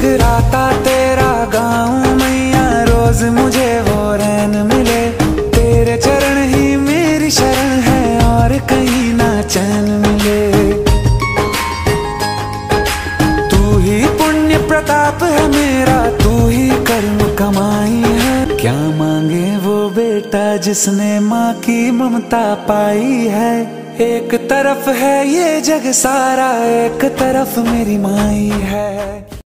जगराता तेरा गाँव मैया, रोज मुझे वो रैन मिले। तेरे चरण ही मेरी शरण है और कहीं ना चैन मिले। तू ही पुण्य प्रताप है मेरा, तू ही कर्म कमाई है। क्या मांगे वो बेटा जिसने माँ की ममता पाई है? एक तरफ़ है ये जग सारा, एक तरफ़ मेरी माई है।